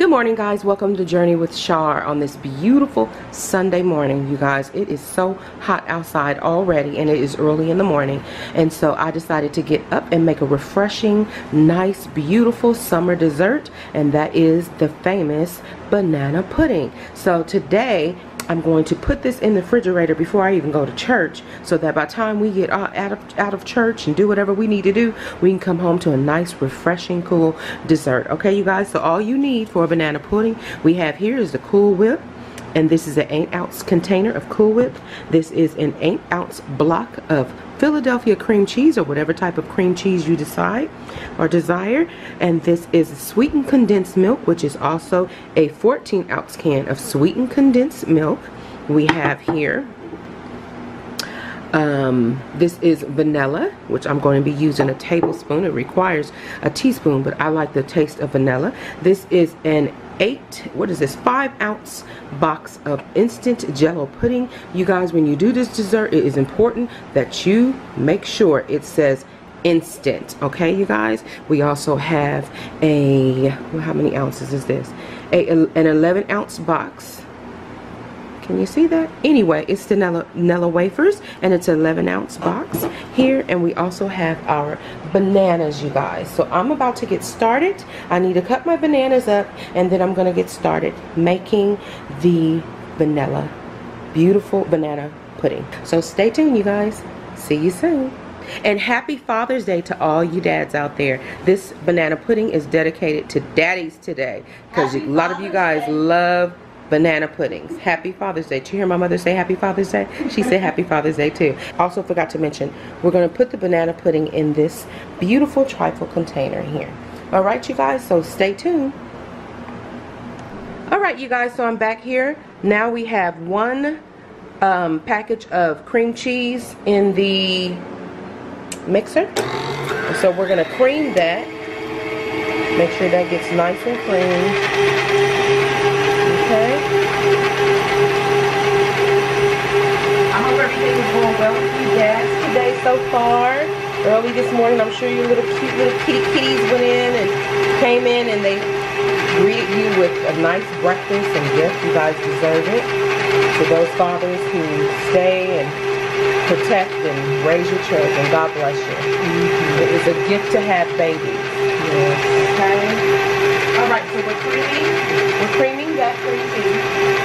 Good morning guys, welcome to Journey with Char on this beautiful Sunday morning. You guys, it is so hot outside already and it is early in the morning. And so I decided to get up and make a refreshing, nice, beautiful summer dessert. And that is the famous banana pudding. So today I'm going to put this in the refrigerator before I even go to church so that by the time we get out of, out of church and do whatever we need to do, we can come home to a nice, refreshing, cool dessert. Okay, you guys? So all you need for a banana pudding we have here is the Cool Whip and this is an 8 ounce container of Cool Whip. This is an 8 ounce block of Philadelphia cream cheese or whatever type of cream cheese you decide or desire. And this is sweetened condensed milk, which is also a 14 ounce can of sweetened condensed milk. We have here um, this is vanilla, which I'm going to be using a tablespoon. It requires a teaspoon, but I like the taste of vanilla. This is an eight, what is this, five ounce box of instant jello pudding. You guys, when you do this dessert, it is important that you make sure it says instant okay you guys we also have a well, how many ounces is this a an 11 ounce box can you see that? Anyway, it's the Nilla, Nilla wafers and it's an 11 ounce box here. And we also have our bananas, you guys. So I'm about to get started. I need to cut my bananas up and then I'm going to get started making the vanilla, beautiful banana pudding. So stay tuned, you guys. See you soon. And happy Father's Day to all you dads out there. This banana pudding is dedicated to daddies today because a lot of you guys Day. love banana puddings. Happy Father's Day. Did you hear my mother say Happy Father's Day? She said Happy Father's Day too. Also forgot to mention, we're going to put the banana pudding in this beautiful trifle container here. Alright you guys, so stay tuned. Alright you guys, so I'm back here. Now we have one um, package of cream cheese in the mixer. So we're going to cream that. Make sure that gets nice and creamy okay? I hope everything is going well with you guys today so far. Early this morning, I'm sure your little cute little kitty kitties went in and came in and they greeted you with a nice breakfast and gift. You guys deserve it. To those fathers who stay and protect and raise your children, God bless you. Mm -hmm. It is a gift to have babies. Yes. Okay? All right, so we're creaming. We're creaming that And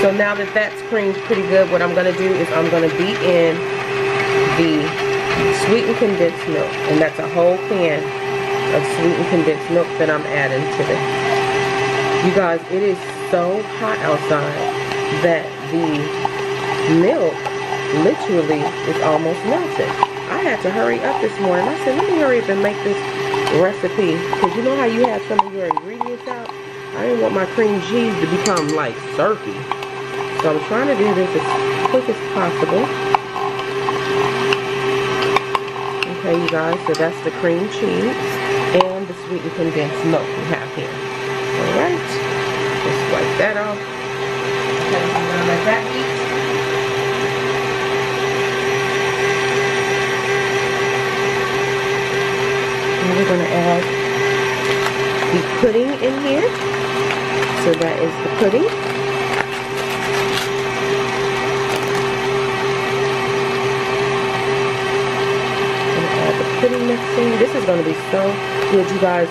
so now that that's creamed pretty good, what I'm going to do is I'm going to beat in the sweetened condensed milk. And that's a whole can of sweetened condensed milk that I'm adding to this. You guys, it is so hot outside that the milk literally is almost melted. I had to hurry up this morning. I said, let me hurry up and make this recipe because you know how you have some of your ingredients out I didn't want my cream cheese to become like syrupy so I'm trying to do this as quick as possible okay you guys so that's the cream cheese and the sweetened condensed milk we have here alright just wipe that off let that we're going to add the pudding in here. So that is the pudding. Pudding. This is going to be so good, you guys.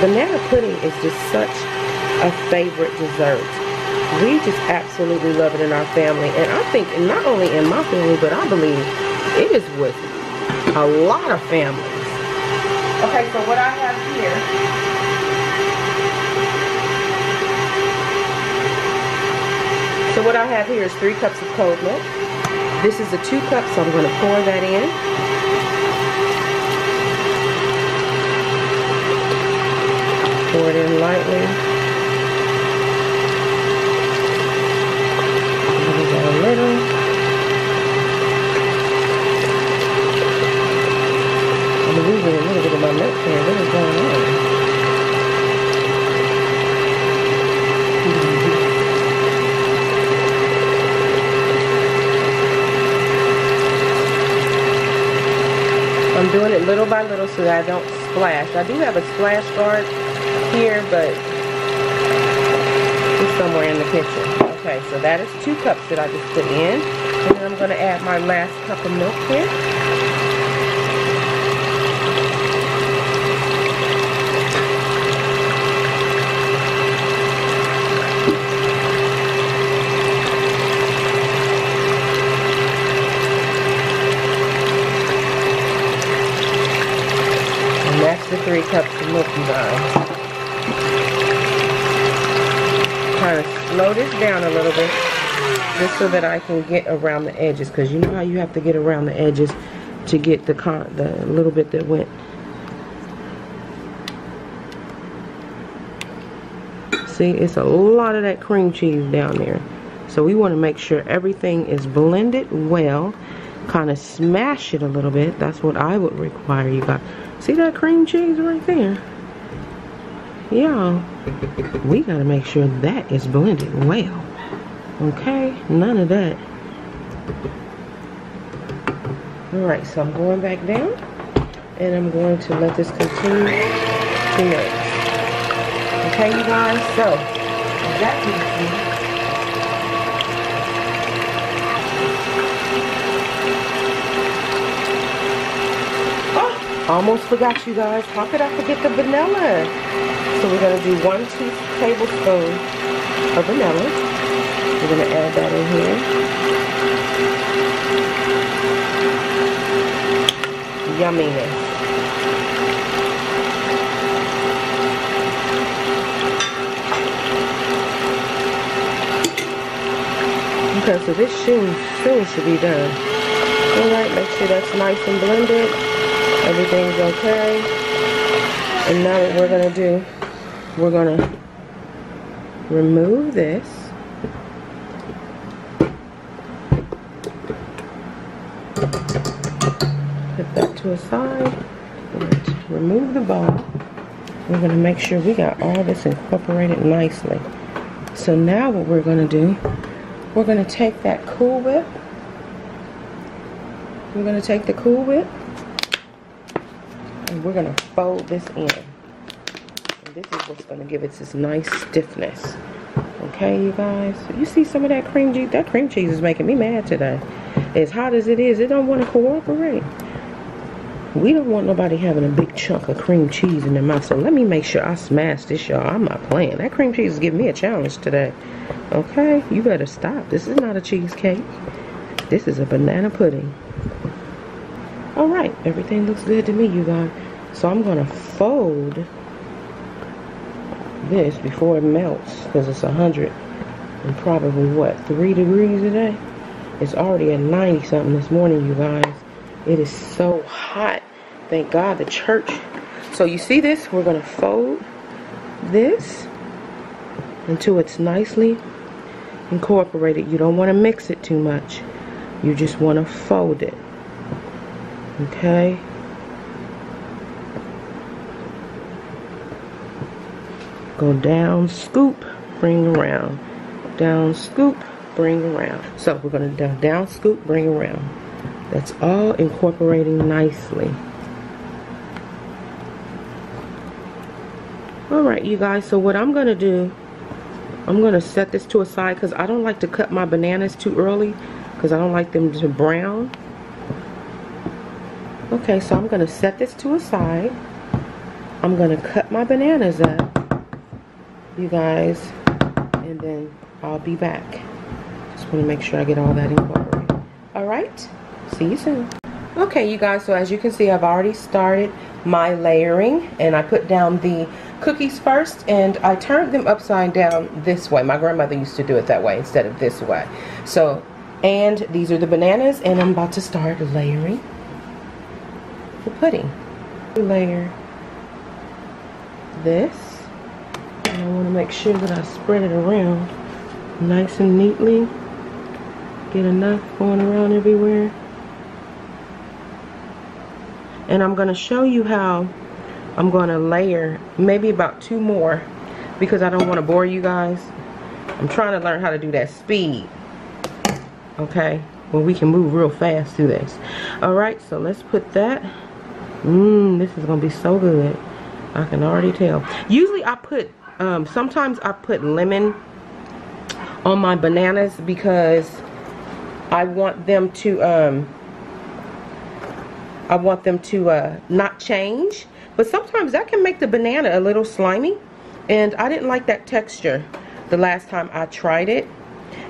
Banana pudding is just such a favorite dessert. We just absolutely love it in our family. And I think not only in my family, but I believe it is with a lot of families. Okay, so what I have here So what I have here is three cups of cold milk. This is the two cups, so I'm going to pour that in. Pour it in lightly. A little. I'm little. What is going on? I'm doing it little by little so that I don't splash. I do have a splash guard here, but it's somewhere in the kitchen. Okay, so that is two cups that I just put in. And then I'm going to add my last cup of milk here. And that's the three cups of milk, you guys. Kind of slow this down a little bit just so that I can get around the edges because you know how you have to get around the edges to get the con the little bit that went. See it's a lot of that cream cheese down there. So we want to make sure everything is blended well kind of smash it a little bit. That's what I would require you guys See that cream cheese right there? Yeah, we gotta make sure that is blended well. Okay, none of that. Alright, so I'm going back down and I'm going to let this continue to mix. Okay, you guys, so that oh, Almost forgot you guys. How could I forget the vanilla? So we're going to do one two tablespoon of vanilla. We're going to add that in here. Yumminess. Okay, so this soon, soon should be done. Alright, make sure that's nice and blended everything's okay and now what we're gonna do we're gonna remove this. Put that to a side. Remove the ball. We're gonna make sure we got all this incorporated nicely. So now what we're gonna do we're gonna take that cool whip. We're gonna take the cool whip and we're going to fold this in. And this is what's going to give it this nice stiffness. Okay, you guys? You see some of that cream cheese? That cream cheese is making me mad today. As hot as it is, it don't want to cooperate. We don't want nobody having a big chunk of cream cheese in their mouth. So let me make sure I smash this, y'all. I'm not playing. That cream cheese is giving me a challenge today. Okay? You better stop. This is not a cheesecake. This is a banana pudding. All right, everything looks good to me, you guys. So I'm gonna fold this before it melts because it's a hundred and probably what three degrees today. It's already at 90 something this morning, you guys. It is so hot. Thank God the church. So you see this? We're gonna fold this until it's nicely incorporated. You don't want to mix it too much. You just want to fold it okay go down scoop bring around. Down scoop bring around. So we're going to down, down scoop bring around. That's all incorporating nicely. All right you guys so what I'm gonna do I'm gonna set this to a side because I don't like to cut my bananas too early because I don't like them to brown. Okay, so I'm going to set this to a side. I'm going to cut my bananas up, you guys, and then I'll be back. Just want to make sure I get all that incorporated. Alright, see you soon. Okay, you guys, so as you can see, I've already started my layering, and I put down the cookies first, and I turned them upside down this way. My grandmother used to do it that way instead of this way. So, and these are the bananas, and I'm about to start layering the pudding. Layer this. And I want to make sure that I spread it around nice and neatly. Get enough going around everywhere. And I'm going to show you how I'm going to layer maybe about two more because I don't want to bore you guys. I'm trying to learn how to do that speed. Okay? Well, we can move real fast through this. Alright, so let's put that Mmm, this is gonna be so good. I can already tell. Usually I put, um, sometimes I put lemon on my bananas because I want them to, um, I want them to uh, not change. But sometimes that can make the banana a little slimy. And I didn't like that texture the last time I tried it.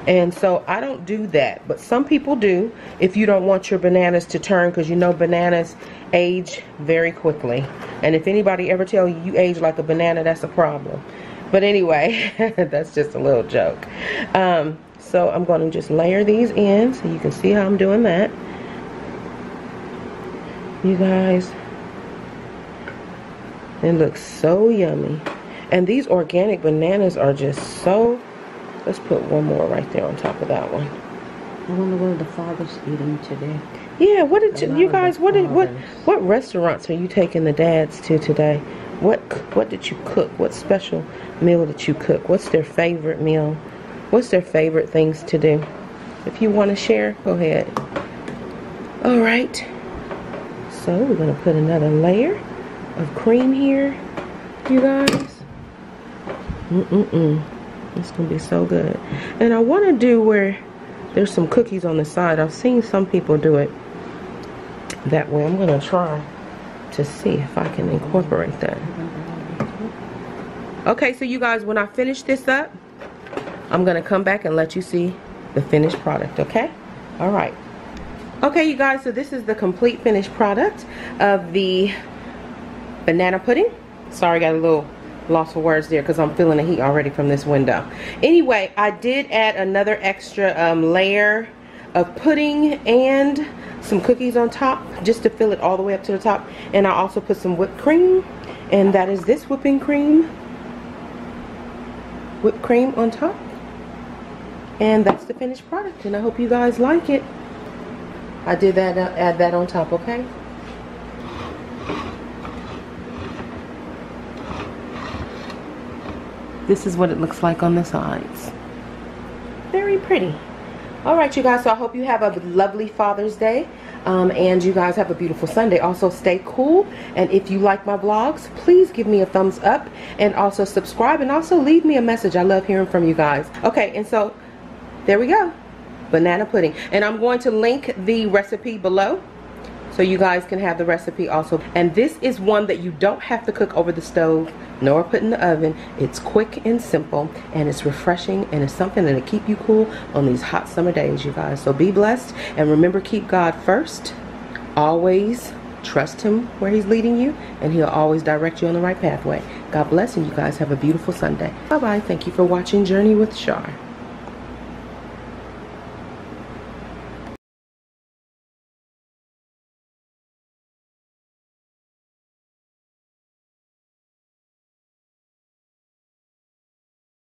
And so I don't do that. But some people do if you don't want your bananas to turn because you know bananas age very quickly. And if anybody ever tell you you age like a banana, that's a problem. But anyway, that's just a little joke. Um, so I'm going to just layer these in so you can see how I'm doing that. You guys, it looks so yummy. And these organic bananas are just so Let's put one more right there on top of that one. I wonder what the father's eating today. Yeah, what did you, you guys? What did what what restaurants are you taking the dads to today? What what did you cook? What special meal did you cook? What's their favorite meal? What's their favorite things to do? If you want to share, go ahead. All right. So we're gonna put another layer of cream here, you guys. Mm mm mm. It's gonna be so good. And I want to do where there's some cookies on the side. I've seen some people do it that way. I'm gonna try to see if I can incorporate that. Okay, so you guys, when I finish this up, I'm gonna come back and let you see the finished product, okay? All right. Okay, you guys, so this is the complete finished product of the banana pudding. Sorry, I got a little lost for words there because I'm feeling the heat already from this window. Anyway, I did add another extra um, layer of pudding and some cookies on top just to fill it all the way up to the top. And I also put some whipped cream and that is this whipping cream. Whipped cream on top. And that's the finished product and I hope you guys like it. I did that uh, add that on top, okay? this is what it looks like on the sides very pretty all right you guys so i hope you have a lovely father's day um, and you guys have a beautiful sunday. Also stay cool and if you like my vlogs please give me a thumbs up and also subscribe and also leave me a message. I love hearing from you guys. Okay and so there we go. Banana pudding. And i'm going to link the recipe below so you guys can have the recipe also. And this is one that you don't have to cook over the stove nor put in the oven. It's quick and simple and it's refreshing and it's something that'll keep you cool on these hot summer days you guys. So be blessed and remember keep God first. Always trust him where he's leading you and he'll always direct you on the right pathway. God bless and you guys have a beautiful Sunday. Bye bye thank you for watching Journey with Char